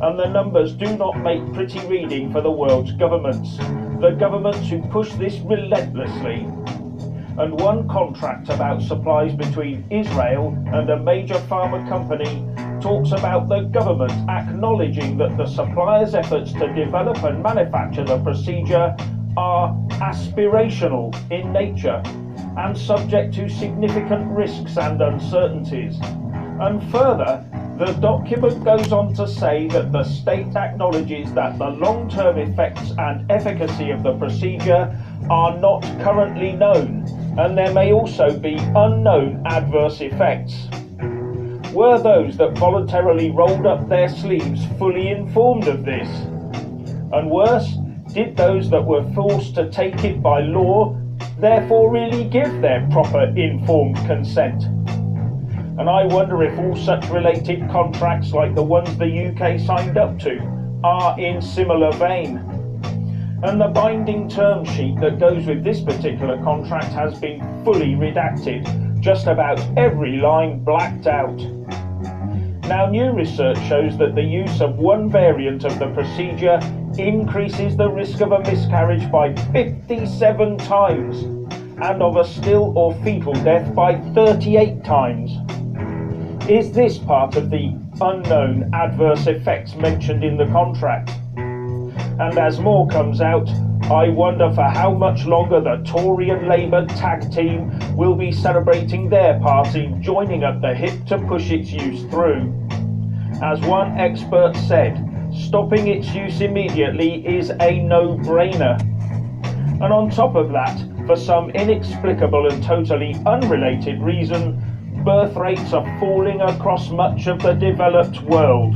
and the numbers do not make pretty reading for the world's governments, the governments who push this relentlessly. And one contract about supplies between Israel and a major pharma company talks about the government acknowledging that the supplier's efforts to develop and manufacture the procedure are aspirational in nature and subject to significant risks and uncertainties. And further, the document goes on to say that the state acknowledges that the long term effects and efficacy of the procedure are not currently known, and there may also be unknown adverse effects. Were those that voluntarily rolled up their sleeves fully informed of this? And worse, did those that were forced to take it by law therefore really give their proper informed consent? And I wonder if all such related contracts like the ones the UK signed up to are in similar vein. And the binding term sheet that goes with this particular contract has been fully redacted, just about every line blacked out. Now, new research shows that the use of one variant of the procedure increases the risk of a miscarriage by 57 times and of a still or fetal death by 38 times. Is this part of the unknown adverse effects mentioned in the contract? And as more comes out, I wonder for how much longer the Tory and Labour tag team will be celebrating their party joining at the hip to push its use through. As one expert said, stopping its use immediately is a no brainer. And on top of that, for some inexplicable and totally unrelated reason, birth rates are falling across much of the developed world.